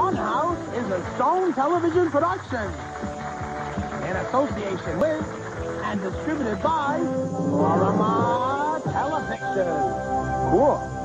Funhouse is a Stone Television production in association with and distributed by Florima Television. Cool.